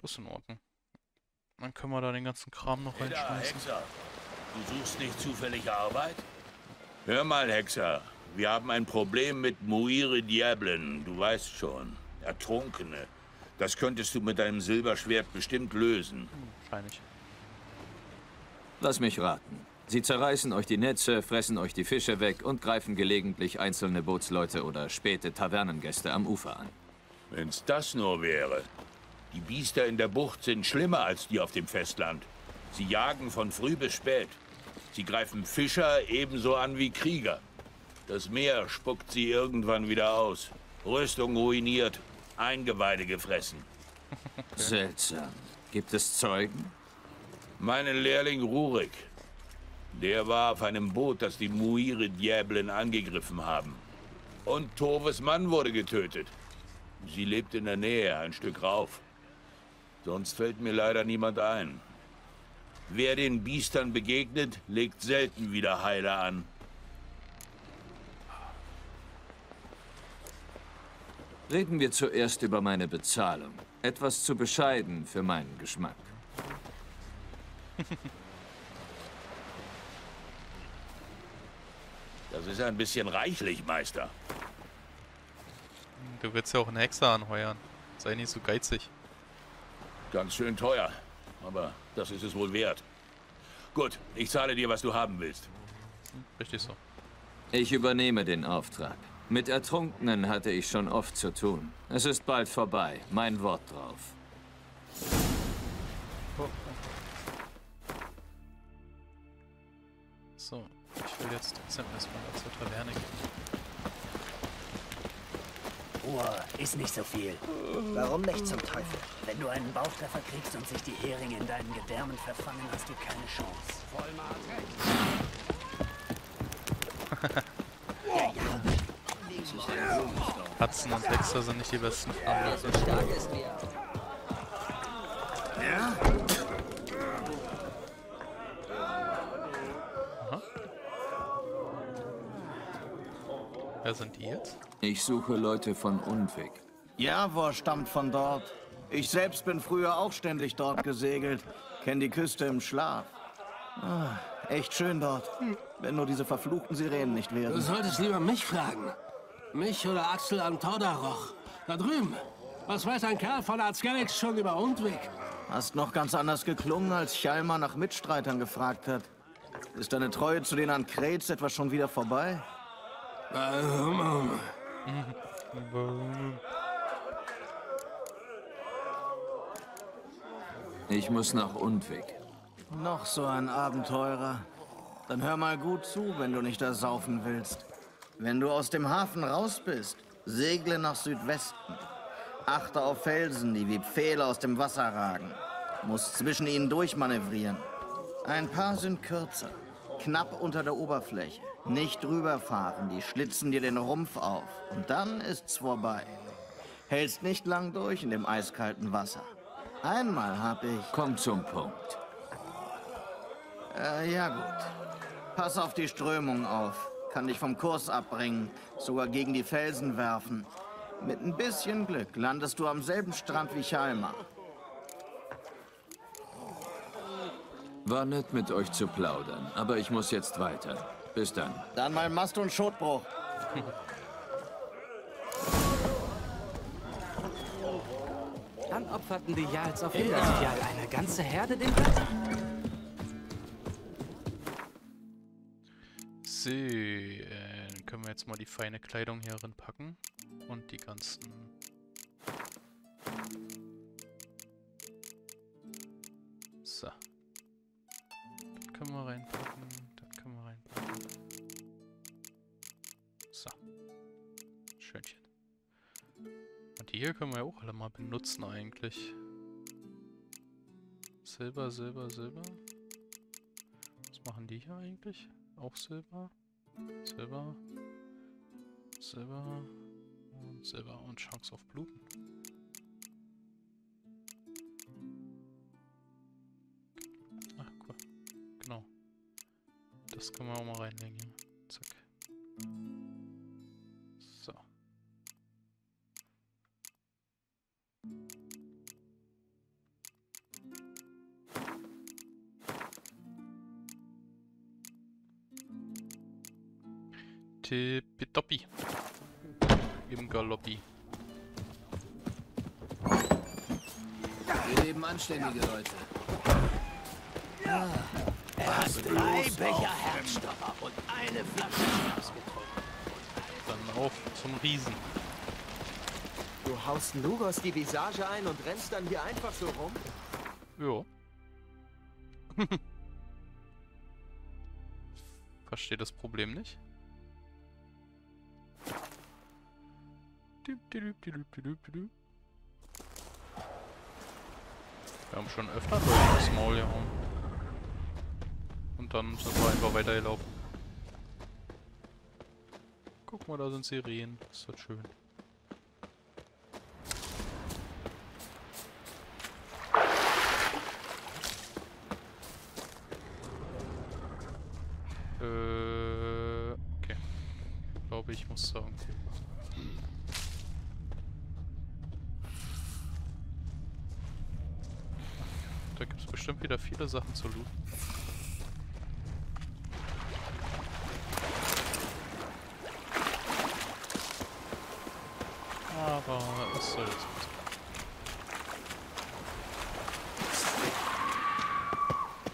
Das ist in Ordnung. Dann können wir da den ganzen Kram noch hey reinschmeißen. Hexer. Du suchst nicht zufällig Arbeit? Hör mal, Hexer. Wir haben ein Problem mit Muire Diablen. Du weißt schon. Ertrunkene. Das könntest du mit deinem Silberschwert bestimmt lösen. Hm, wahrscheinlich. Lass mich raten. Sie zerreißen euch die Netze, fressen euch die Fische weg und greifen gelegentlich einzelne Bootsleute oder späte Tavernengäste am Ufer an. Wenn's das nur wäre. Die Biester in der Bucht sind schlimmer als die auf dem Festland. Sie jagen von früh bis spät. Sie greifen Fischer ebenso an wie Krieger. Das Meer spuckt sie irgendwann wieder aus. Rüstung ruiniert, Eingeweide gefressen. Seltsam. Gibt es Zeugen? Meinen Lehrling Rurik. Der war auf einem Boot, das die Muire Diablen angegriffen haben. Und Toves Mann wurde getötet. Sie lebt in der Nähe, ein Stück rauf. Sonst fällt mir leider niemand ein. Wer den Biestern begegnet, legt selten wieder Heile an. Reden wir zuerst über meine Bezahlung. Etwas zu bescheiden für meinen Geschmack. Das ist ein bisschen reichlich, Meister. Du willst ja auch einen Hexer anheuern. Sei nicht so geizig. Ganz schön teuer. Aber das ist es wohl wert. Gut, ich zahle dir, was du haben willst. Richtig so. Ich übernehme den Auftrag. Mit Ertrunkenen hatte ich schon oft zu tun. Es ist bald vorbei. Mein Wort drauf. So, ich will jetzt trotzdem erstmal zur Taverne gehen. Ruhe, ist nicht so viel. Warum nicht zum Teufel? Wenn du einen Bauchtreffer kriegst und sich die Heringe in deinen Gedärmen verfangen, hast du keine Chance. Vollmar hat recht. ja, ja. Katzen und Hexer sind nicht die besten Freunde. Ja? Wer sind die jetzt? Ich suche Leute von Undwig. Javor stammt von dort. Ich selbst bin früher auch ständig dort gesegelt. Kenn die Küste im Schlaf. Ah, echt schön dort. Wenn nur diese verfluchten Sirenen nicht wären. Du solltest lieber mich fragen. Mich oder Axel am Tordaroch. Da drüben. Was weiß ein Kerl von Arzgelix schon über Undwig? Hast noch ganz anders geklungen, als Chalmar nach Mitstreitern gefragt hat. Ist deine Treue zu den Ankreits etwa schon wieder vorbei? Ähm, Ich muss nach Undwig. Noch so ein Abenteurer. Dann hör mal gut zu, wenn du nicht ersaufen willst. Wenn du aus dem Hafen raus bist, segle nach Südwesten. Achte auf Felsen, die wie Pfähle aus dem Wasser ragen. Musst zwischen ihnen durchmanövrieren. Ein paar sind kürzer, knapp unter der Oberfläche. Nicht drüber fahren, die schlitzen dir den Rumpf auf. Und dann ist's vorbei. Hältst nicht lang durch in dem eiskalten Wasser. Einmal hab ich... Komm zum Punkt. Äh, ja gut. Pass auf die Strömung auf. Kann dich vom Kurs abbringen, sogar gegen die Felsen werfen. Mit ein bisschen Glück landest du am selben Strand wie Chalmar. War nett mit euch zu plaudern, aber ich muss jetzt weiter. Bis dann. Dann mal Mast und Schotbruch. Dann opferten die Jals auf Hindersfjall eine ganze Herde den Göttern. So, äh, dann können wir jetzt mal die feine Kleidung hier drin packen. Und die ganzen... können wir ja auch alle mal benutzen eigentlich. Silber, Silber, Silber. Was machen die hier eigentlich? Auch Silber. Silber. Silber. Und Silber und Chunks auf Bluten. Ach, cool. Genau. Das können wir auch mal reinlegen Im Galoppi. Wir leben anständige Leute. Er hat drei Becher Herzstopper und eine Flasche Schnaps getrunken. Dann auf zum Riesen. Du haust Lugos die Visage ein und rennst dann hier einfach so rum? Ja. Verstehe das Problem nicht. Wir haben schon öfter Leute aufs Maul gehauen. Und dann sind wir einfach weitergelaufen. Guck mal, da sind Sirenen. Ist das schön. Äh, okay. Glaube, ich muss sagen. Wieder viele Sachen zu looten. Aber es soll jetzt was.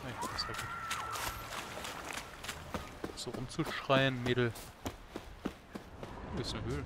Nee, das ist ja gut. So rumzuschreien, Mädel. Ist eine Höhle.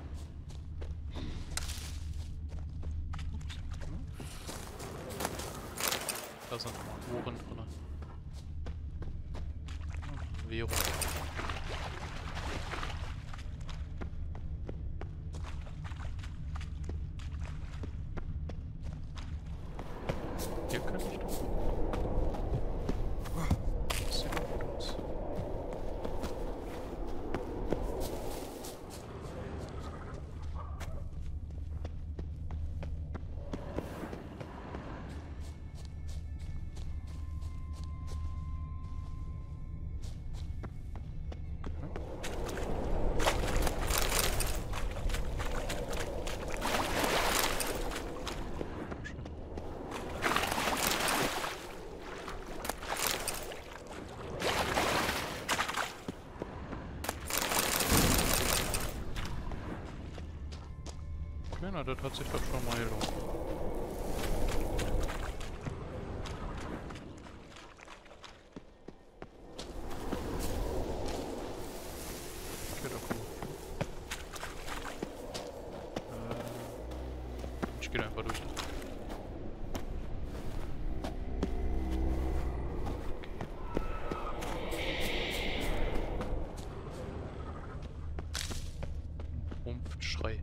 Hat sich doch schon mal gelohnt. Okay, da kommen wir. Äh, ich gehe einfach durch. Rumpfschrei.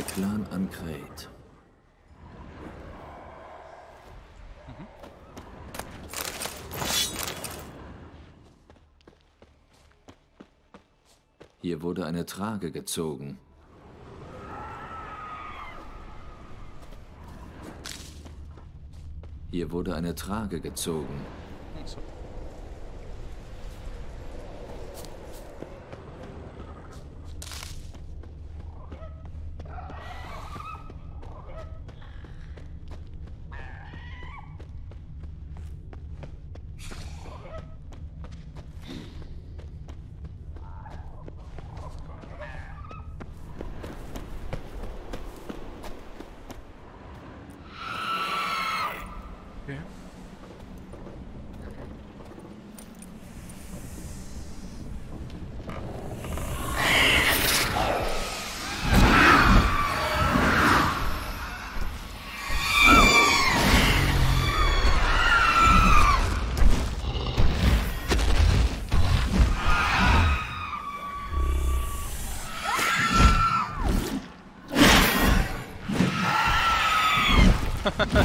Der Clan Ankret. Hier wurde eine Trage gezogen. Hier wurde eine Trage gezogen.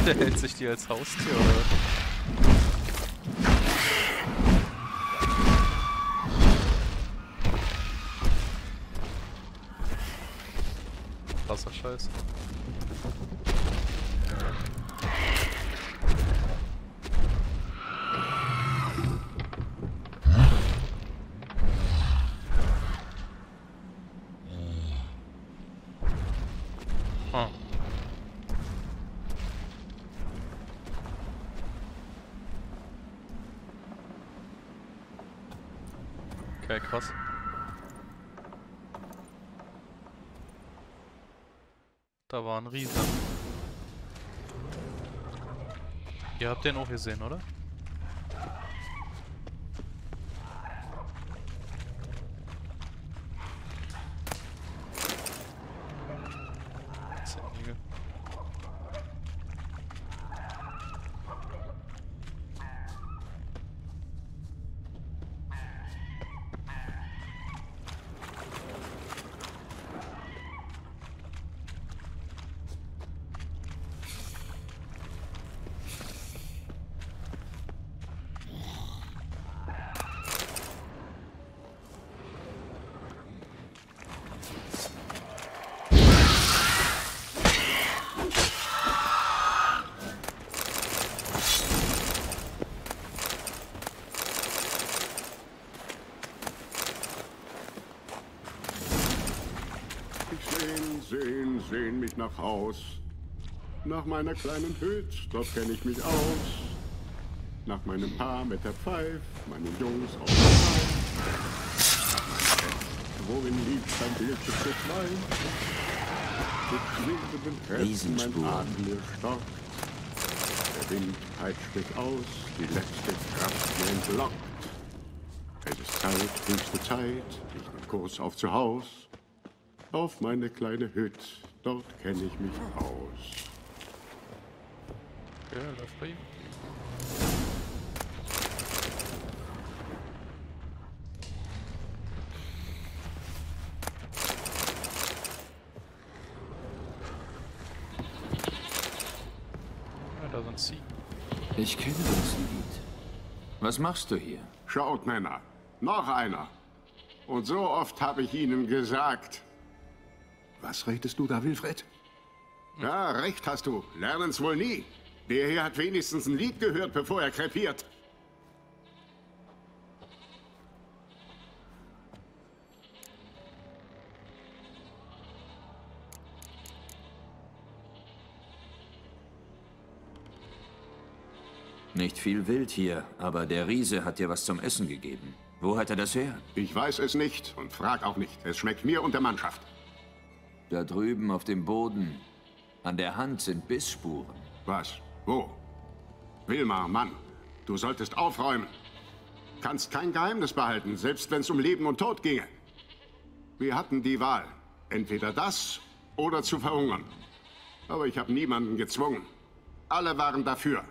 Der hält sich die als Haustier, oder? Okay, krass. Da war ein Riese. Ihr habt den auch gesehen, oder? Zähnige. Ich sehn, sehn, sehn mich nach Haus. Nach meiner kleinen Hüt, dort kenn ich mich aus. Nach meinem Paar mit der Pfeif, meinen Jungs auf der Pfeif. Worin liegt ein Bildchen für zwei? Mit schwebenden Herzen mein. Atem mir stockt. Der Wind peitscht mich aus, die letzte Kraft mir entlockt. Es ist Zeit, höchste Zeit, ich nehm Kurs auf zu Haus. Auf meine kleine Hüt, dort kenne ich mich aus. Okay, läuft bei ihm. Ja, da sind sie. Ich kenne das Lied. Was machst du hier? Schaut, Männer, noch einer. Und so oft habe ich Ihnen gesagt. Was redest du da, Wilfred? Ja, recht hast du. Lernen's wohl nie. Der hier hat wenigstens ein Lied gehört, bevor er krepiert. Nicht viel Wild hier, aber der Riese hat dir was zum Essen gegeben. Wo hat er das her? Ich weiß es nicht und frag auch nicht. Es schmeckt mir und der Mannschaft. Da drüben auf dem Boden, an der Hand sind Bissspuren. Was? Wo? Wilmar, Mann, du solltest aufräumen. Kannst kein Geheimnis behalten, selbst wenn es um Leben und Tod ginge. Wir hatten die Wahl. Entweder das oder zu verhungern. Aber ich habe niemanden gezwungen. Alle waren dafür.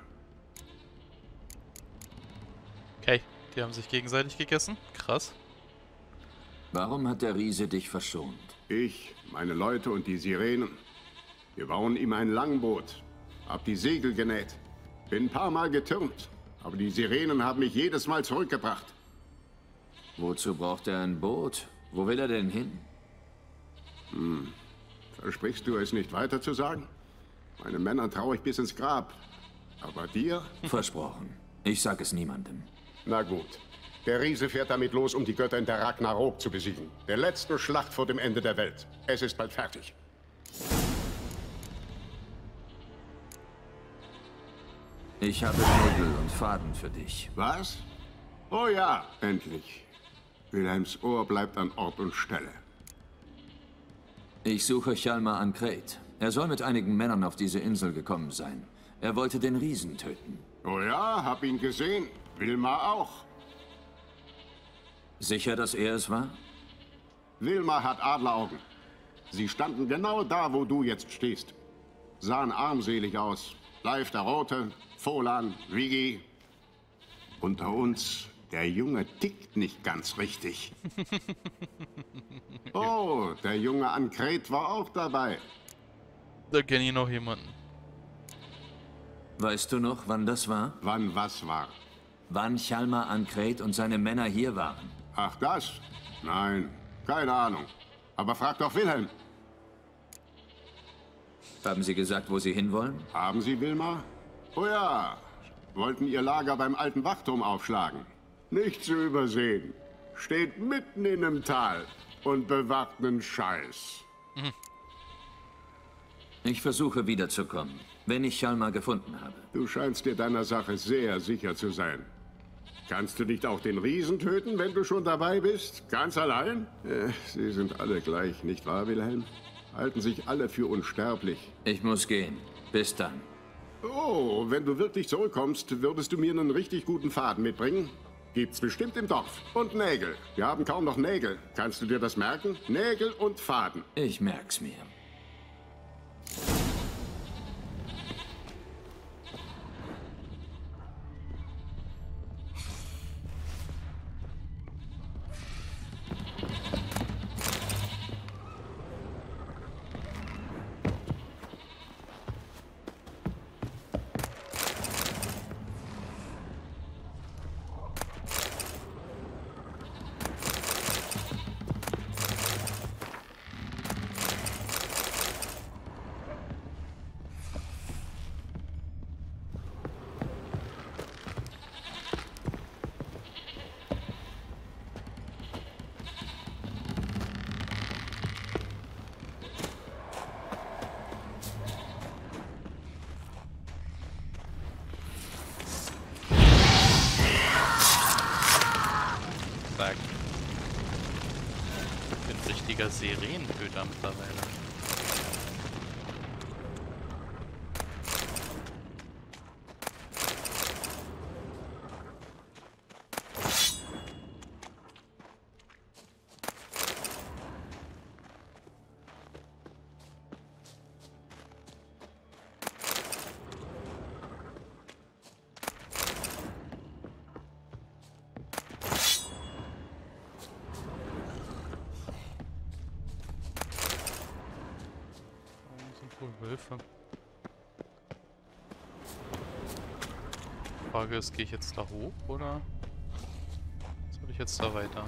Okay, die haben sich gegenseitig gegessen. Krass. Warum hat der Riese dich verschont? Ich, meine Leute und die Sirenen. Wir bauen ihm ein Langboot. Hab die Segel genäht. Bin ein paar Mal getürmt. Aber die Sirenen haben mich jedes Mal zurückgebracht. Wozu braucht er ein Boot? Wo will er denn hin? Hm. Versprichst du es nicht weiter zu sagen? Meine Männer traue ich bis ins Grab. Aber dir? Versprochen. Ich sag es niemandem. Na gut. Der Riese fährt damit los, um die Götter in der Ragnarok zu besiegen. Der letzten Schlacht vor dem Ende der Welt. Es ist bald fertig. Ich habe Nägel und Faden für dich. Was? Oh ja, endlich. Wilhelms Ohr bleibt an Ort und Stelle. Ich suche Chalmar an Kret. Er soll mit einigen Männern auf diese Insel gekommen sein. Er wollte den Riesen töten. Oh ja, hab ihn gesehen. Wilma auch. Sicher, dass er es war? Wilma hat Adleraugen. Sie standen genau da, wo du jetzt stehst. Sahen armselig aus. Leif der Rote, Folan, Vigi. Unter uns, der Junge tickt nicht ganz richtig. oh, der Junge an Kret war auch dabei. Da kenne ich noch jemanden. Weißt du noch, wann das war? Wann was war? Wann Chalmar an Kret und seine Männer hier waren. Ach das? Nein, keine Ahnung. Aber frag doch Wilhelm. Haben Sie gesagt, wo Sie hinwollen? Haben Sie, Wilma? Oh ja, wollten Ihr Lager beim alten Wachturm aufschlagen. Nicht zu übersehen. Steht mitten in einem Tal und bewacht einen Scheiß. Mhm. Ich versuche wiederzukommen, wenn ich Chalmar gefunden habe. Du scheinst dir deiner Sache sehr sicher zu sein. Kannst du nicht auch den Riesen töten, wenn du schon dabei bist? Ganz allein? Äh, sie sind alle gleich, nicht wahr, Wilhelm? Halten sich alle für unsterblich. Ich muss gehen. Bis dann. Oh, wenn du wirklich zurückkommst, würdest du mir einen richtig guten Faden mitbringen? Gibt's bestimmt im Dorf. Und Nägel. Wir haben kaum noch Nägel. Kannst du dir das merken? Nägel und Faden. Ich merk's mir. Wölfe. Frage ist, gehe ich jetzt da hoch oder soll ich jetzt da weiter?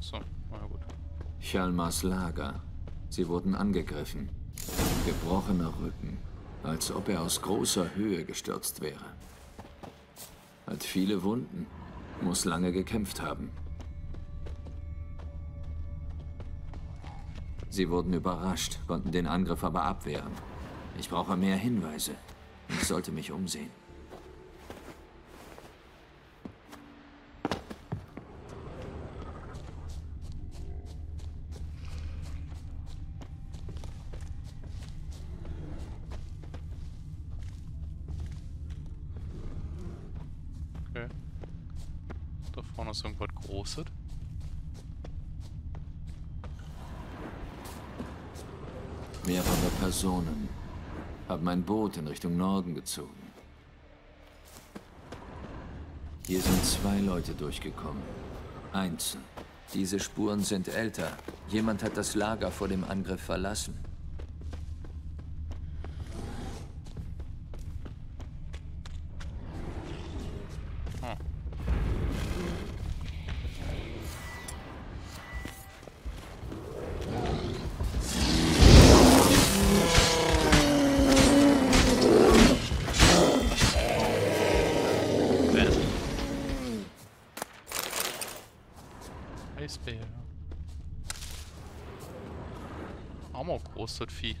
So, na gut. Chalmars Lager. Sie wurden angegriffen. Gebrochener Rücken, als ob er aus großer Höhe gestürzt wäre hat viele Wunden, muss lange gekämpft haben. Sie wurden überrascht, konnten den Angriff aber abwehren. Ich brauche mehr Hinweise. Ich sollte mich umsehen. Boot in Richtung Norden gezogen. Hier sind zwei Leute durchgekommen. Einzeln. Diese Spuren sind älter. Jemand hat das Lager vor dem Angriff verlassen. Eisbär. Hammer groß, das Vieh.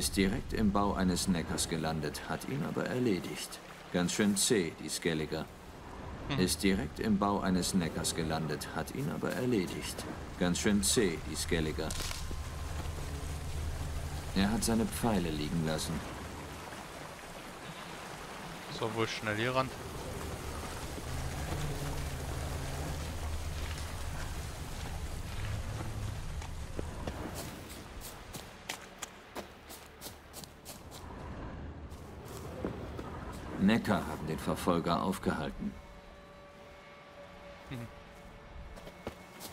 Ist direkt im Bau eines Neckers gelandet, hat ihn aber erledigt. Ganz schön zäh, die Skelliger. Ist direkt im Bau eines Neckers gelandet, hat ihn aber erledigt. Ganz schön zäh, die Skelliger. Er hat seine Pfeile liegen lassen. So, wohl schnell hier ran. Neckar haben den Verfolger aufgehalten.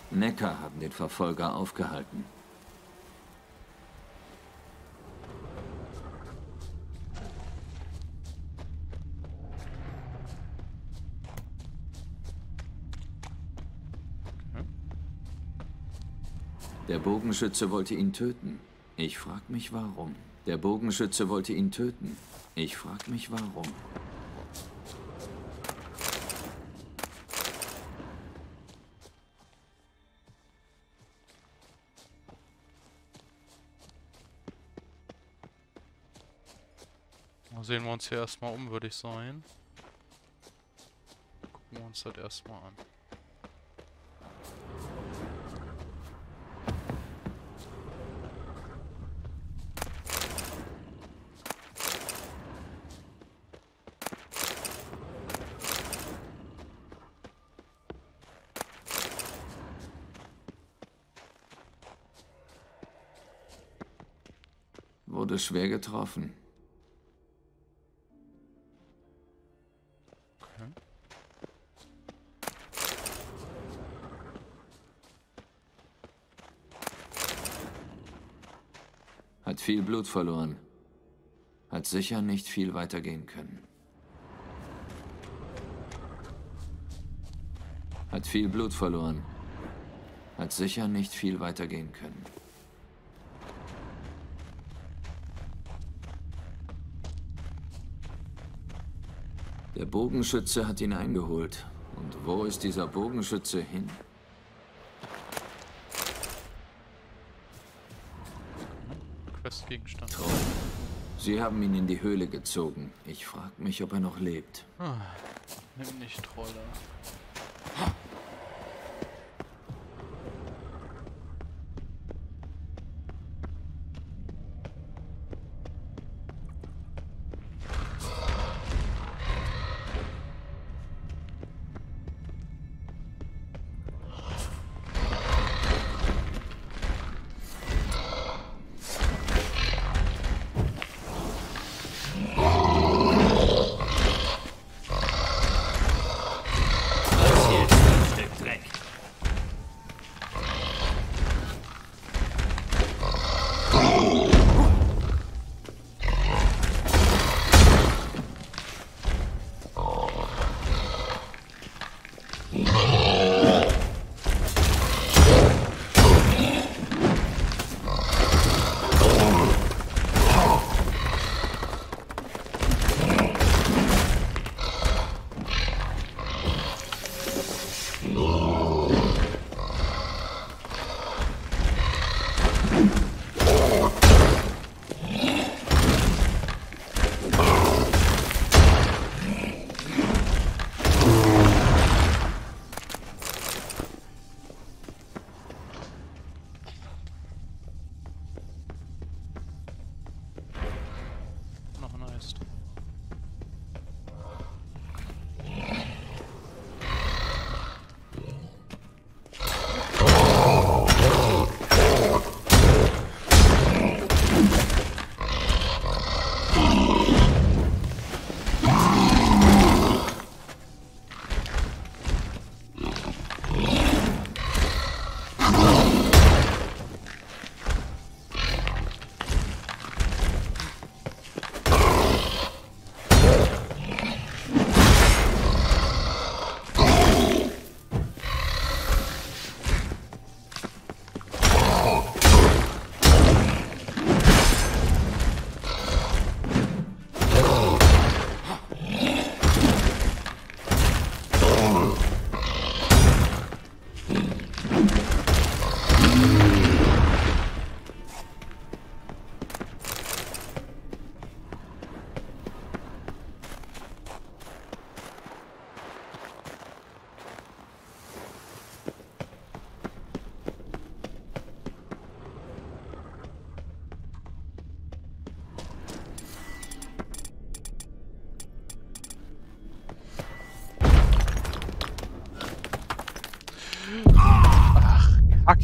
Neckar haben den Verfolger aufgehalten. Der Bogenschütze wollte ihn töten. Ich frag mich warum. Der Bogenschütze wollte ihn töten. Ich frag mich warum. Sehen wir uns hier erstmal um, würde ich sagen. Gucken wir uns das erstmal an. Wurde schwer getroffen. Viel Blut verloren. Hat sicher nicht viel weitergehen können. Hat viel Blut verloren. Hat sicher nicht viel weitergehen können. Der Bogenschütze hat ihn eingeholt. Und wo ist dieser Bogenschütze hin? Questgegenstand. Troll. Sie haben ihn in die Höhle gezogen. Ich frage mich, ob er noch lebt. Ah, nimm nicht Troller.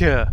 Yeah.